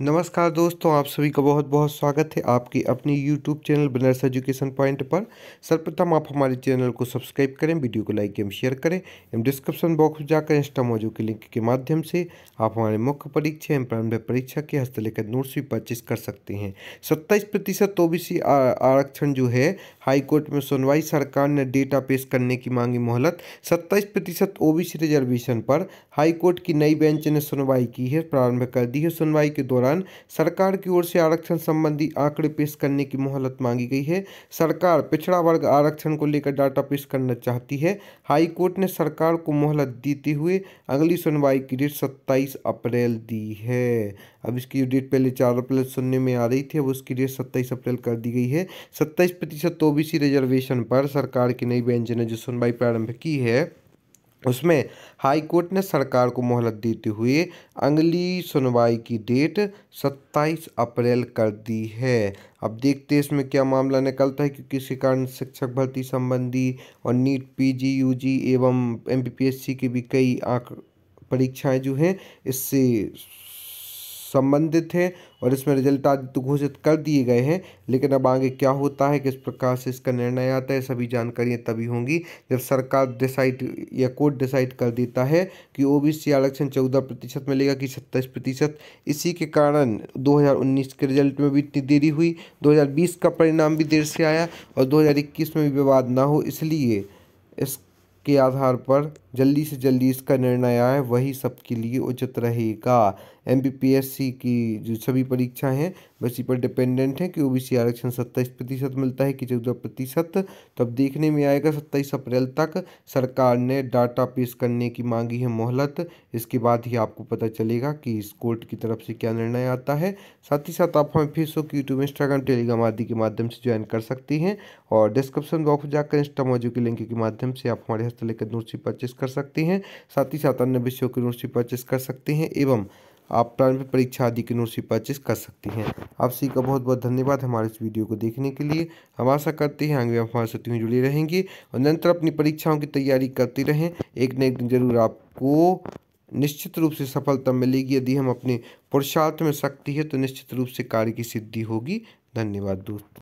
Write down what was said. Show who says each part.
Speaker 1: नमस्कार दोस्तों, आप सभी का बहुत बहुत स्वागत है आपके अपनी यूट्यूब चैनल बनर्स एजुकेशन पॉइंट पर। सर्वप्रथम आप हमारे चैनल को सब्सक्राइब करें, वीडियो को लाइक एवं शेयर करें एवं डिस्क्रिप्शन बॉक्स में जाकर इंस्टा मौजू के लिंक के माध्यम से आप हमारे मुख्य परीक्षा एवं प्रारंभिक परीक्षा के हस्तलेखित नोट्स भी परचेज कर सकते हैं। सत्ताईस प्रतिशत ओ आरक्षण जो है हाईकोर्ट में सुनवाई सरकार ने डेटा पेश करने की मांगी मोहलत। सत्ताईस प्रतिशत ओ रिजर्वेशन पर हाईकोर्ट की नई बेंच ने सुनवाई की है, प्रारंभ कर दी है सुनवाई के दौरान। दौरान सरकार की ओर से आरक्षण संबंधी आंकड़े पेश करने की मोहलत मांगी गई है। सरकार पिछड़ा वर्ग आरक्षण को लेकर डाटा पेश करना चाहती है। हाई कोर्ट ने सरकार को मोहलत देते हुए अगली सुनवाई की डेट सत्ताईस अप्रैल दी है। अब इसकी जो डेट पहले चार अप्रैल सुनने में आ रही थी, अब उसकी डेट सत्ताईस अप्रैल कर दी गई है। सत्ताईस प्रतिशत ओबीसी रिजर्वेशन पर सरकार की नई बेंच ने जो सुनवाई प्रारंभ की है उसमें हाई कोर्ट ने सरकार को मोहलत देते हुए अगली सुनवाई की डेट 27 अप्रैल कर दी है। अब देखते हैं इसमें क्या मामला निकलता है, क्योंकि इसी कारण शिक्षक भर्ती संबंधी और नीट, पीजी, यूजी एवं एमपीपीएससी के भी कई परीक्षाएँ जो हैं, इससे संबंधित है। और इसमें रिज़ल्ट आज तो घोषित कर दिए गए हैं, लेकिन अब आगे क्या होता है, किस प्रकार से इसका निर्णय आता है, सभी जानकारियाँ तभी होंगी जब सरकार डिसाइड या कोर्ट डिसाइड कर देता है कि ओबीसी आरक्षण चौदह प्रतिशत मिलेगा कि सत्ताईस प्रतिशत। इसी के कारण 2019 के रिज़ल्ट में भी इतनी देरी हुई 2020 का परिणाम भी देर से आया और 2021 में भी विवाद ना हो, इसलिए इस के आधार पर जल्दी से जल्दी इसका निर्णय आए, वही सबके लिए उचित रहेगा। एम की जो सभी परीक्षाएँ हैं इसी पर डिपेंडेंट है कि ओबीसी आरक्षण सत्ताईस प्रतिशत मिलता है कि चौदह प्रतिशत। तो अब देखने में आएगा, सत्ताईस अप्रैल तक सरकार ने डाटा पेश करने की मांगी है मोहलत। इसके बाद ही आपको पता चलेगा कि इस कोर्ट की तरफ़ से क्या निर्णय आता है। साथ ही साथ आप हमें फेसबुक, यूट्यूब, इंस्टाग्राम, टेलीग्राम आदि के माध्यम से ज्वाइन कर सकती हैं और डिस्क्रिप्शन बॉक्स जाकर इंस्टा मौजू के लिंक के माध्यम से आप हमारे हस्तलेखित नोट्स परचेस कर सकते हैं। साथ ही साथ अन्य विषयों के नोट्स परचेस कर सकते हैं एवं आप प्रारंभिक परीक्षा आदि की नोट्स परचेस कर सकते हैं। आप सभी का बहुत बहुत धन्यवाद हमारे इस वीडियो को देखने के लिए। हम आशा करते हैं आगे हमारे साथ में जुड़े रहेंगे और निरंतर अपनी परीक्षाओं की तैयारी करते रहें। एक न एक दिन ज़रूर आपको निश्चित रूप से सफलता मिलेगी। यदि हम अपने पुरुषार्थ में शक्ति है तो निश्चित रूप से कार्य की सिद्धि होगी। धन्यवाद दोस्तों।